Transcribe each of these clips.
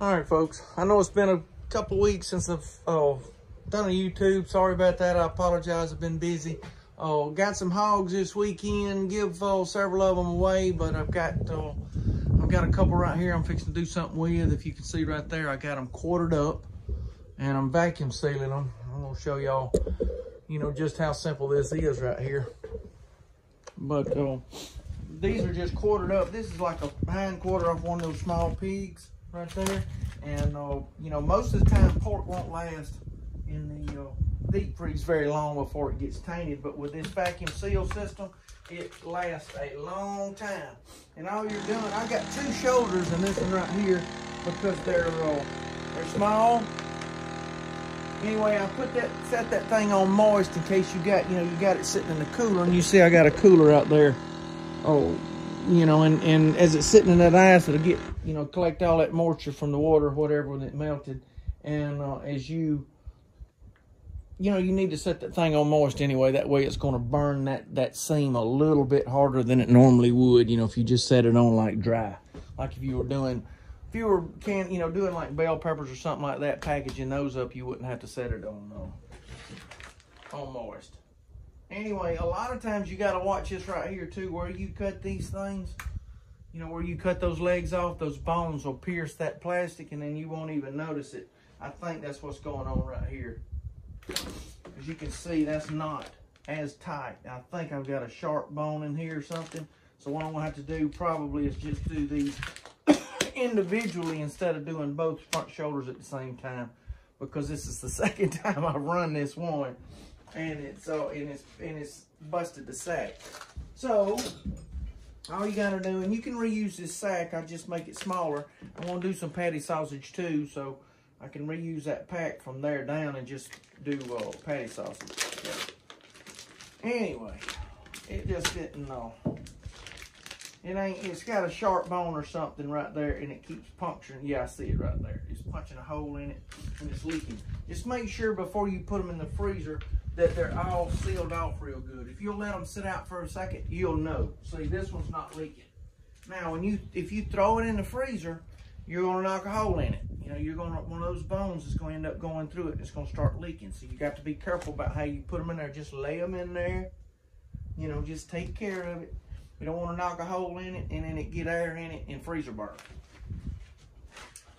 All right, folks. I know it's been a couple weeks since I've uh, done a YouTube. Sorry about that. I apologize. I've been busy. Uh, got some hogs this weekend. Give uh, several of them away, but I've got uh, I've got a couple right here. I'm fixing to do something with. If you can see right there, I got them quartered up, and I'm vacuum sealing them. I'm gonna show y'all, you know, just how simple this is right here. But uh, these are just quartered up. This is like a hind quarter off one of those small pigs right there. And, uh, you know, most of the time pork won't last in the uh, deep freeze very long before it gets tainted. But with this vacuum seal system, it lasts a long time. And all you're doing, I got two shoulders in this one right here because they're uh, they're small. Anyway, I put that set that thing on moist in case you got you know you got it sitting in the cooler, and you see I got a cooler out there. Oh, you know, and, and as it's sitting in that ice, it'll get, you know, collect all that moisture from the water, whatever, when it melted. And uh, as you, you know, you need to set that thing on moist anyway. That way it's going to burn that, that seam a little bit harder than it normally would, you know, if you just set it on like dry. Like if you were doing, if you were, can, you know, doing like bell peppers or something like that, packaging those up, you wouldn't have to set it on, uh, on moist. Anyway, a lot of times you got to watch this right here too, where you cut these things. You know, where you cut those legs off, those bones will pierce that plastic and then you won't even notice it. I think that's what's going on right here. As you can see, that's not as tight. I think I've got a sharp bone in here or something. So what I'm gonna have to do probably is just do these individually instead of doing both front shoulders at the same time because this is the second time I've run this one and it's so and it's and it's busted the sack. So all you gotta do, and you can reuse this sack. I just make it smaller. I want to do some patty sausage too, so I can reuse that pack from there down and just do uh, patty sausage. Anyway, it just didn't. Uh, it ain't, it's got a sharp bone or something right there and it keeps puncturing. Yeah, I see it right there. It's punching a hole in it and it's leaking. Just make sure before you put them in the freezer that they're all sealed off real good. If you'll let them sit out for a second, you'll know. See, this one's not leaking. Now, when you if you throw it in the freezer, you're gonna knock a hole in it. You know, you're gonna one of those bones is gonna end up going through it. It's gonna start leaking. So you got to be careful about how you put them in there. Just lay them in there. You know, just take care of it. You don't want to knock a hole in it and then it get air in it and freezer burn.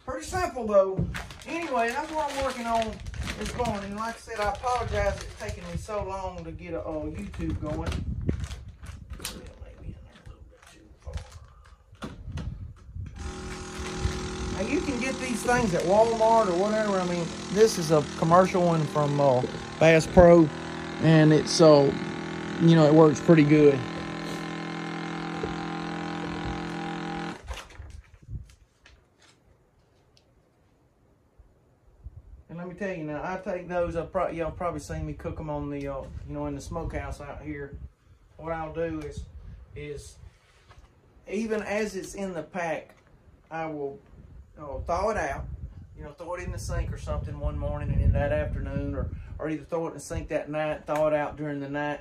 Pretty simple though. Anyway, that's what I'm working on this morning. Like I said, I apologize it's taking me so long to get a, a YouTube going. Now you can get these things at Walmart or whatever. I mean, this is a commercial one from uh, Bass Pro, and it's so, uh, you know, it works pretty good. Tell you now, I take those. I probably y'all probably seen me cook them on the uh, you know in the smokehouse out here. What I'll do is is even as it's in the pack, I will uh, thaw it out. You know, throw it in the sink or something one morning and in that afternoon, or or either throw it in the sink that night, thaw it out during the night,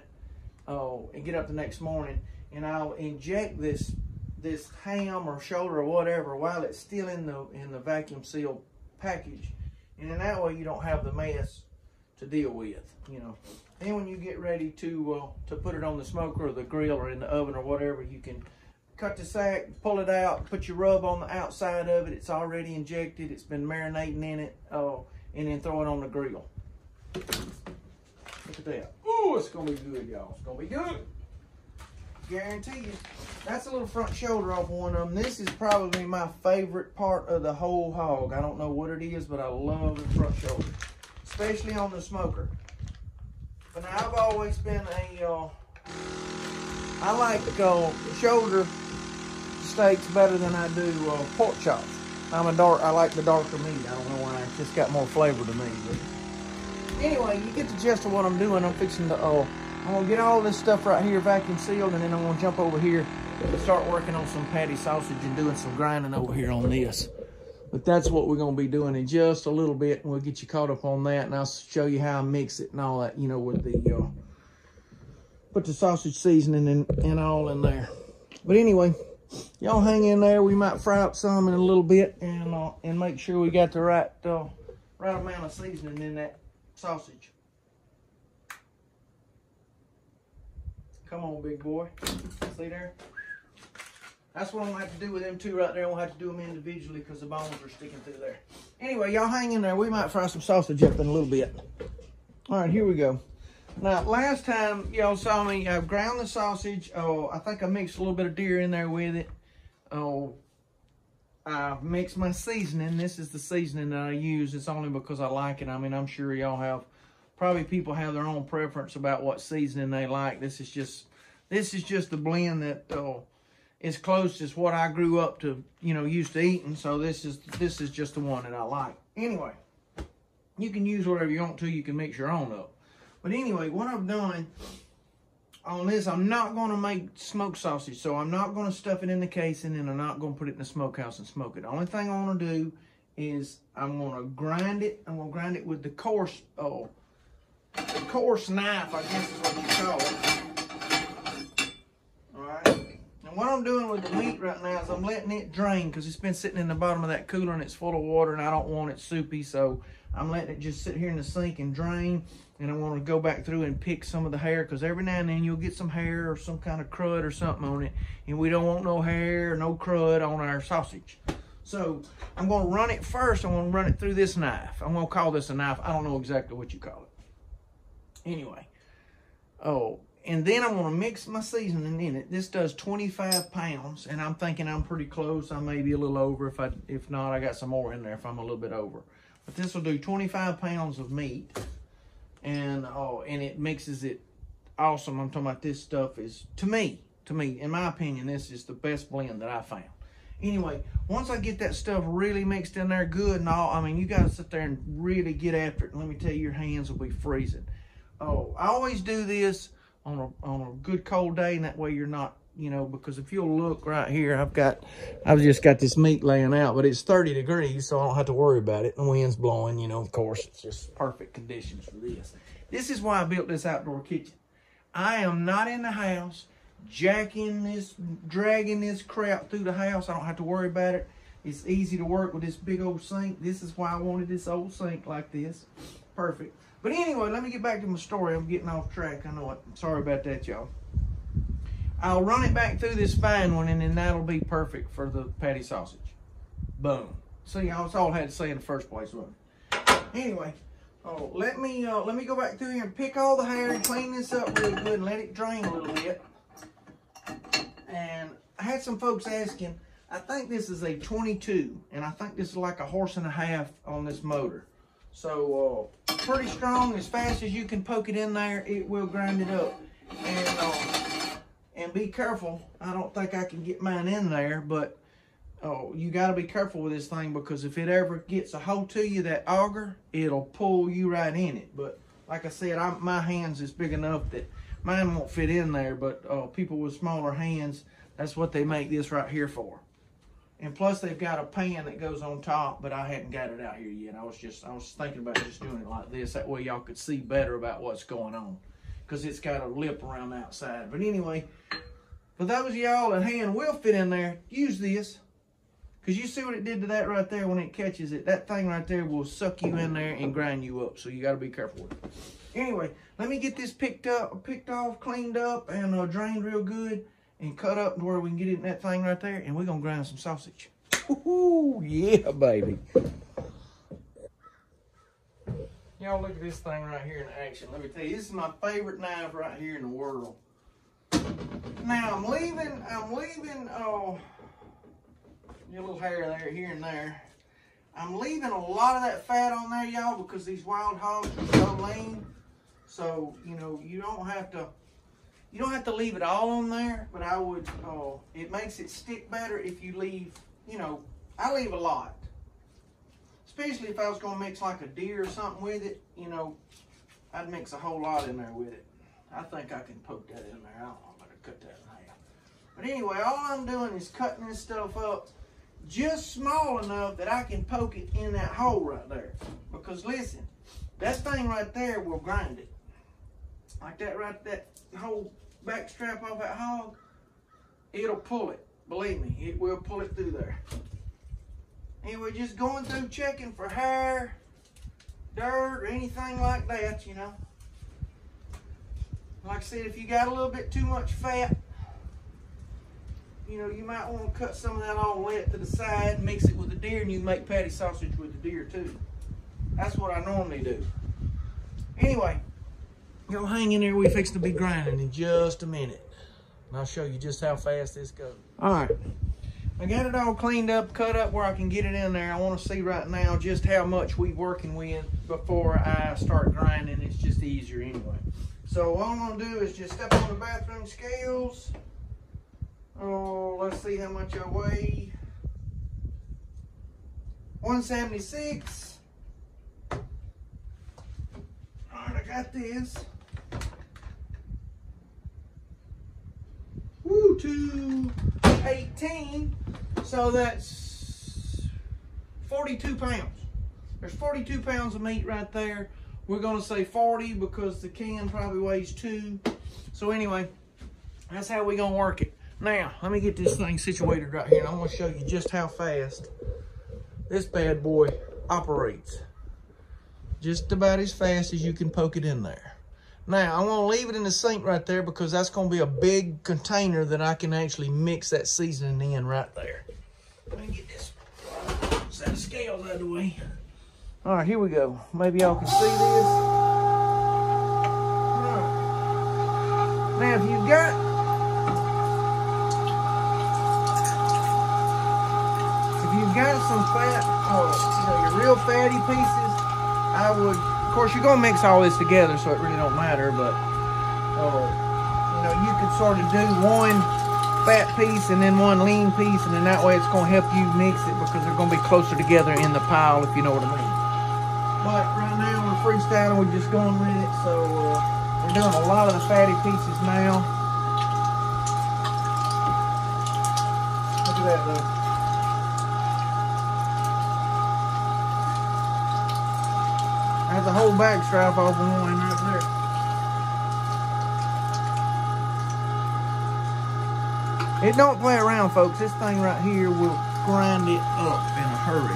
oh, and get up the next morning, and I'll inject this this ham or shoulder or whatever while it's still in the in the vacuum sealed package and in that way, you don't have the mess to deal with, you know. Then when you get ready to uh, to put it on the smoker or the grill or in the oven or whatever, you can cut the sack, pull it out, put your rub on the outside of it. It's already injected. It's been marinating in it. Uh, and then throw it on the grill. Look at that. Oh, it's going to be good, y'all. It's going to be good guarantee you. That's a little front shoulder off one of them. This is probably my favorite part of the whole hog. I don't know what it is, but I love the front shoulder, especially on the smoker. But now I've always been a, uh, I like uh, shoulder steaks better than I do uh, pork chops. I'm a dark, I like the darker meat. I don't know why, it's just got more flavor to me. But anyway, you get the gist of what I'm doing. I'm fixing to, uh, I'm gonna get all this stuff right here vacuum sealed and then I'm gonna jump over here and start working on some patty sausage and doing some grinding over here on this. But that's what we're gonna be doing in just a little bit and we'll get you caught up on that and I'll show you how I mix it and all that, you know, with the, uh, put the sausage seasoning and, and all in there. But anyway, y'all hang in there. We might fry up some in a little bit and uh, and make sure we got the right uh, right amount of seasoning in that sausage. Come on, big boy. See there? That's what I'm gonna have to do with them two right there. I won't have to do them individually because the bones are sticking through there. Anyway, y'all hang in there. We might fry some sausage up in a little bit. All right, here we go. Now, last time y'all saw me, I ground the sausage. Oh, I think I mixed a little bit of deer in there with it. Oh, I mixed my seasoning. This is the seasoning that I use. It's only because I like it. I mean, I'm sure y'all have, probably people have their own preference about what seasoning they like. This is just, this is just the blend that, oh, is close as what I grew up to, you know, used to eating. So this is this is just the one that I like. Anyway, you can use whatever you want to. You can mix your own up. But anyway, what I've done on this, I'm not going to make smoked sausage. So I'm not going to stuff it in the casing and I'm not going to put it in the smokehouse and smoke it. The only thing I want to do is I'm going to grind it. I'm going to grind it with the coarse, oh, the coarse knife, I guess is what you call it. Alright. And what I'm doing with the meat right now is I'm letting it drain because it's been sitting in the bottom of that cooler and it's full of water and I don't want it soupy. So I'm letting it just sit here in the sink and drain. And I want to go back through and pick some of the hair because every now and then you'll get some hair or some kind of crud or something on it. And we don't want no hair or no crud on our sausage. So I'm going to run it first. I'm going to run it through this knife. I'm going to call this a knife. I don't know exactly what you call it. Anyway. Oh, and then I'm gonna mix my seasoning in it. This does 25 pounds, and I'm thinking I'm pretty close. I may be a little over. If I, if not, I got some more in there if I'm a little bit over. But this will do 25 pounds of meat, and oh, and it mixes it awesome. I'm talking about this stuff is to me, to me, in my opinion, this is the best blend that I found. Anyway, once I get that stuff really mixed in there good and all, I mean, you got to sit there and really get after it. And let me tell you, your hands will be freezing. Oh, I always do this on a on a good cold day, and that way you're not, you know, because if you'll look right here, I've got, I've just got this meat laying out, but it's 30 degrees, so I don't have to worry about it. The wind's blowing, you know, of course, it's just perfect conditions for this. This is why I built this outdoor kitchen. I am not in the house jacking this, dragging this crap through the house. I don't have to worry about it. It's easy to work with this big old sink. This is why I wanted this old sink like this. Perfect. But anyway, let me get back to my story. I'm getting off track. I know it. Sorry about that, y'all. I'll run it back through this fine one, and then that'll be perfect for the patty sausage. Boom. See, that's all I had to say in the first place, wasn't? Anyway, oh, let me uh, let me go back through here and pick all the hair and clean this up really good and let it drain a little bit. And I had some folks asking, I think this is a 22, and I think this is like a horse and a half on this motor. So, uh, pretty strong. As fast as you can poke it in there, it will grind it up. And, uh, and be careful. I don't think I can get mine in there, but oh, you got to be careful with this thing because if it ever gets a hold to you, that auger, it'll pull you right in it. But like I said, I, my hands is big enough that mine won't fit in there. But uh, people with smaller hands, that's what they make this right here for. And plus they've got a pan that goes on top, but I hadn't got it out here yet. I was just, I was thinking about just doing it like this. That way y'all could see better about what's going on. Because it's got a lip around the outside. But anyway, for those y'all that hand will fit in there, use this. Because you see what it did to that right there when it catches it. That thing right there will suck you in there and grind you up. So you got to be careful. Anyway, let me get this picked up, picked off, cleaned up, and uh, drained real good and cut up to where we can get it in that thing right there, and we're gonna grind some sausage. Ooh, yeah, baby. Y'all look at this thing right here in action. Let me tell you, this is my favorite knife right here in the world. Now I'm leaving, I'm leaving, oh, your little hair there, here and there. I'm leaving a lot of that fat on there, y'all, because these wild hogs are so lean. So, you know, you don't have to you don't have to leave it all on there, but I would, uh, it makes it stick better if you leave, you know, I leave a lot. Especially if I was going to mix like a deer or something with it, you know, I'd mix a whole lot in there with it. I think I can poke that in there. I don't know, I'm to cut that in half. But anyway, all I'm doing is cutting this stuff up just small enough that I can poke it in that hole right there. Because listen, that thing right there will grind it. Like that right, that whole back strap off that hog, it'll pull it Believe me, it will pull it through there. And we're just going through checking for hair, dirt, or anything like that, you know. Like I said, if you got a little bit too much fat, you know, you might want to cut some of that all wet to the side and mix it with the deer and you make patty sausage with the deer too. That's what I normally do. Anyway, go hang in there. We fix to be grinding in just a minute. And I'll show you just how fast this goes. All right. I got it all cleaned up, cut up where I can get it in there. I want to see right now just how much we working with before I start grinding. It's just easier anyway. So all I'm gonna do is just step on the bathroom scales. Oh, let's see how much I weigh. 176. All right, I got this. Woo, 218. So that's 42 pounds. There's 42 pounds of meat right there. We're gonna say 40 because the can probably weighs two. So anyway, that's how we gonna work it. Now, let me get this thing situated right here and I'm gonna show you just how fast this bad boy operates. Just about as fast as you can poke it in there. Now, I'm gonna leave it in the sink right there because that's going to be a big container that I can actually mix that seasoning in right there. Let me get this set of scales out of the way. All right, here we go. Maybe y'all can see this. Now, if you've got if you've got some fat, oh, you know, your real fatty pieces, I would. Of course, you're gonna mix all this together, so it really don't matter. But, oh, you know, you could sort of do one fat piece and then one lean piece, and then that way it's gonna help you mix it because they're gonna be closer together in the pile, if you know what I mean. But right now we're freestyling, we're just going with it. So uh, we're doing a lot of the fatty pieces now. Look at that though. A whole back strap of one right there. It don't play around, folks. This thing right here will grind it up in a hurry.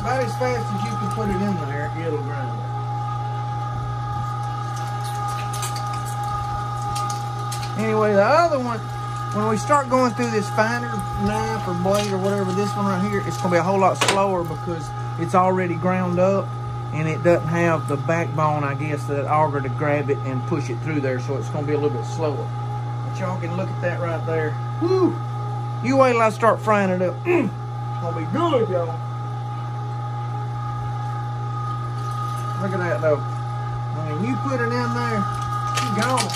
About as fast as you can put it in there, it'll grind it. Anyway, the other one, when we start going through this finer knife or blade or whatever, this one right here, it's going to be a whole lot slower because it's already ground up and it doesn't have the backbone, I guess, that auger to grab it and push it through there. So it's going to be a little bit slower. But y'all can look at that right there. Woo! You wait till I start frying it up. it's going to be good, y'all. Look at that though. When you put it in there, you gone.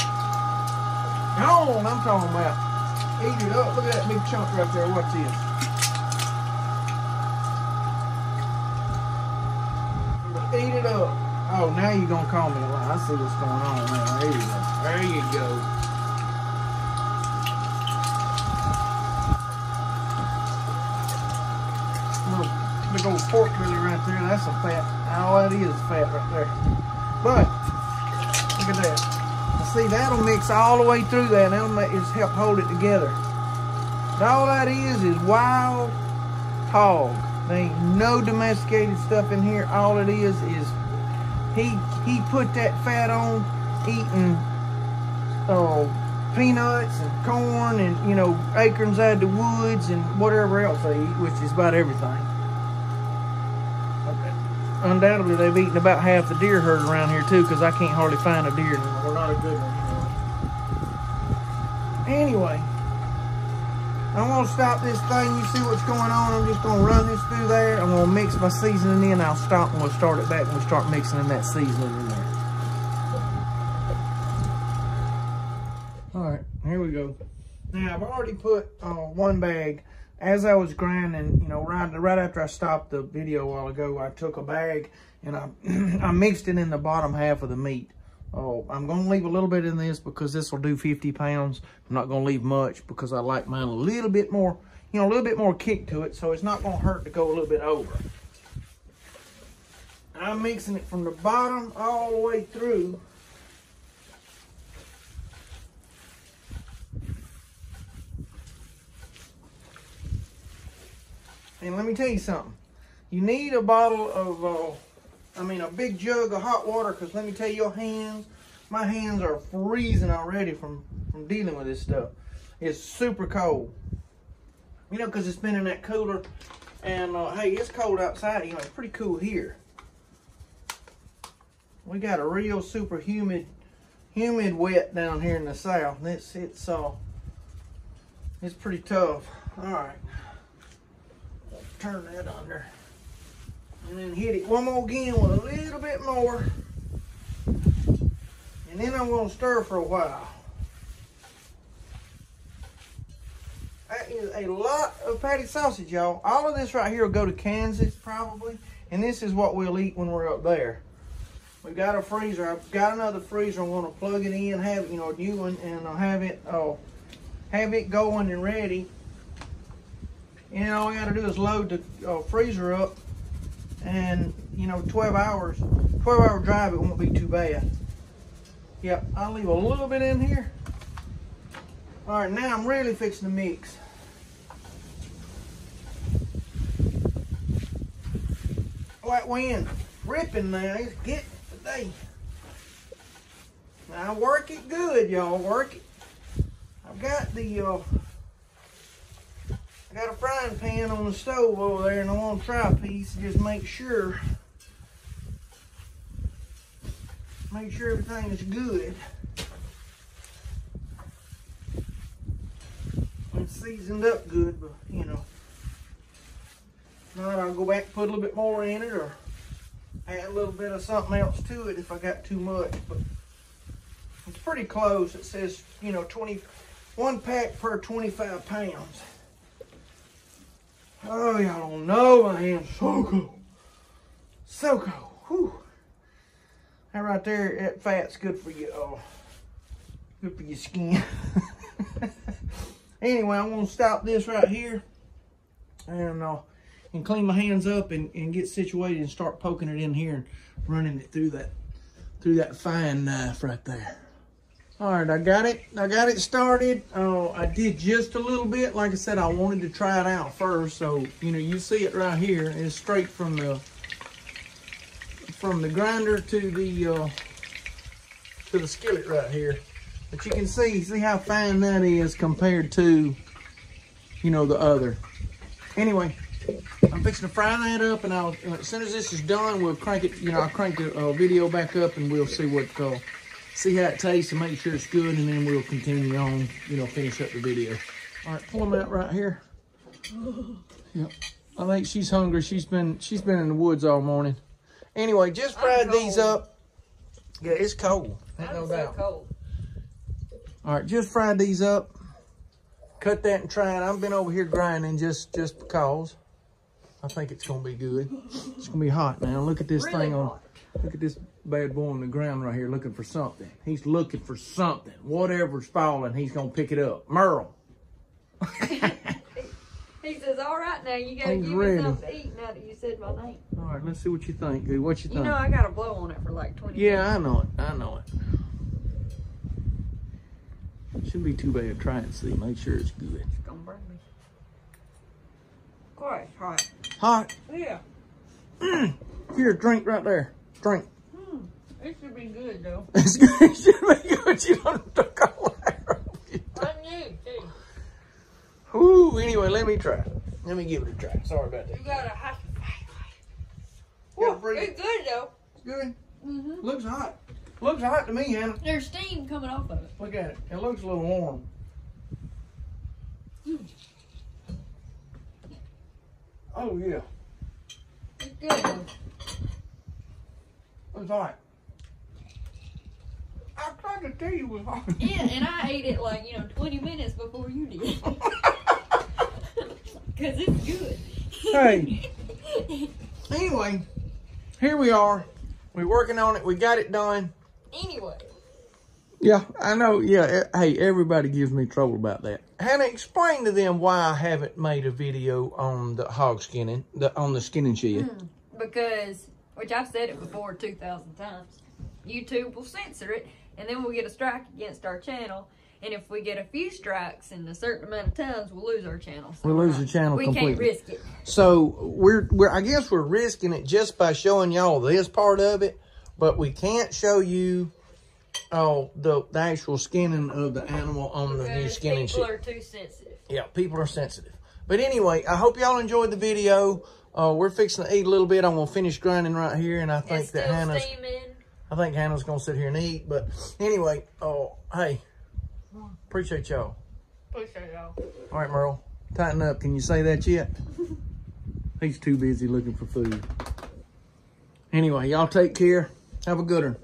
Gone, I'm talking about. Eat it up. Look at that big chunk right there. Watch this. Eat it up. Oh, now you're gonna call me a lie. I see what's going on now. There you go. There you go. Little big old pork belly right there. That's a fat. All that is fat right there. But look at that. See, that'll mix all the way through that, and that'll make, just help hold it together. And all that is is wild hog. There ain't no domesticated stuff in here. All it is is he he put that fat on eating uh, peanuts and corn and you know acorns out of the woods and whatever else they eat, which is about everything. Undoubtedly, they've eaten about half the deer herd around here too, because I can't hardly find a deer anymore. Not a good one. Anyway, I'm gonna stop this thing. You see what's going on? I'm just gonna run this through there. I'm gonna mix my seasoning in. I'll stop and we'll start it back when we'll start mixing in that seasoning in there. All right, here we go. Now I've already put uh, one bag. As I was grinding, you know, right right after I stopped the video a while ago, I took a bag and I I mixed it in the bottom half of the meat. Oh, I'm going to leave a little bit in this because this will do 50 pounds. I'm not going to leave much because I like mine a little bit more, you know, a little bit more kick to it. So it's not going to hurt to go a little bit over. I'm mixing it from the bottom all the way through. And let me tell you something. You need a bottle of uh, I mean, a big jug of hot water because let me tell you, your hands, my hands are freezing already from, from dealing with this stuff. It's super cold. You know, because it's been in that cooler. And, uh, hey, it's cold outside. You know, it's pretty cool here. We got a real super humid, humid wet down here in the south. It's, it's, uh, it's pretty tough. All right. Turn that under. And then hit it one more again with a little bit more. And then I'm gonna stir for a while. That is a lot of patty sausage, y'all. All of this right here will go to Kansas probably. And this is what we'll eat when we're up there. We've got a freezer. I've got another freezer. I'm gonna plug it in, have you know, a new one, and I'll have it, uh, have it going and ready. And all we gotta do is load the uh, freezer up, and you know, 12 hours, 12 hour drive, it won't be too bad. Yep, I'll leave a little bit in here. All right, now I'm really fixing to mix. That wind ripping now, it's getting today. Now work it good, y'all, work it. I've got the, uh, I got a frying pan on the stove over there and I want to try a piece, just make sure, make sure everything is good. It's seasoned up good, but you know. Not, I'll go back and put a little bit more in it or add a little bit of something else to it if I got too much. But it's pretty close. It says, you know, 20, one pack per 25 pounds. Oh, y'all don't know. My hand's so cold. So cold. Whew. That right there, that fat's good for you. Oh, good for your skin. anyway, I'm going to stop this right here. And uh, and clean my hands up and, and get situated and start poking it in here and running it through that through that fine knife right there. All right, I got it. I got it started. Uh, I did just a little bit. Like I said, I wanted to try it out first. So, you know, you see it right here. It's straight from the from the grinder to the uh, to the skillet right here. But you can see, see how fine that is compared to, you know, the other. Anyway, I'm fixing to fry that up, and I'll uh, as soon as this is done, we'll crank it. You know, I'll crank the uh, video back up, and we'll see what uh, see how it tastes and make sure it's good, and then we'll continue on. You know, finish up the video. All right, pull them out right here. Yep. I think she's hungry. She's been she's been in the woods all morning. Anyway, just fried these up. Yeah, it's cold. Ain't no so doubt. cold. All right, just fried these up. Cut that and try it. I've been over here grinding just just because. I think it's gonna be good. It's gonna be hot now. Look at this Really thing on. hot. Look at this bad boy on the ground right here looking for something. He's looking for something. Whatever's falling, he's gonna pick it up. Merle. He says, all right now, you gotta He's give ready. me something to eat now that you said my name. All right, let's see what you think, dude. What you think? You know I gotta blow on it for like 20 yeah, I know it. I know it. Shouldn't be too bad. Try and see. Make sure it's good. It's gonna burn me. Quite hot. Hot. Yeah. Mm. Here, drink right there. Drink. Hmm. It should be good though. It's good. It should be good. You don't took all that. I knew too. Ooh, anyway, let me try. Let me give it a try. Sorry about that. You gotta hot. Gotta Woo, it's good though. Good. Mm-hmm. Looks hot. Looks hot to me, Hannah. There's steam coming off of it. Look at it. It looks a little warm. Oh, yeah. It's good though. It's hot. I tried to tell you it was hot. Yeah, and I ate it like, you know, 20 minutes before you did. Because it's good. Hey. Anyway, here we are. We're working on it. We got it done. anyway, Yeah, I know. Yeah, hey, everybody gives me trouble about that. Hannah, explain to them why I haven't made a video on the hog skinning, the on the skinning shed. Hmm, because, which I've said it before 2,000 times, YouTube will censor it and then we'll get a strike against our channel And if we get a few strikes in a certain amount of times, we'll lose our channel. So We'll lose the channel We completely. can't risk it. So we're we're I guess we're risking it just by showing y'all this part of it, but we can't show you oh the the actual skinning of the animal on the new Because skinning people sheet. are too sensitive. Yeah, people are sensitive. But anyway, I hope y'all enjoyed the video. Uh, we're fixing to eat a little bit. I'm gonna finish grinding right here, and I think that Hannah's steaming. I think Hannah's gonna sit here and eat. But anyway, oh hey, appreciate y'all. Appreciate y'all. All right, Merle, tighten up. Can you say that yet? He's too busy looking for food. Anyway, y'all take care. Have a good one.